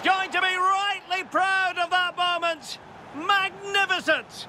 He's going to be rightly proud of that moment. Magnificent!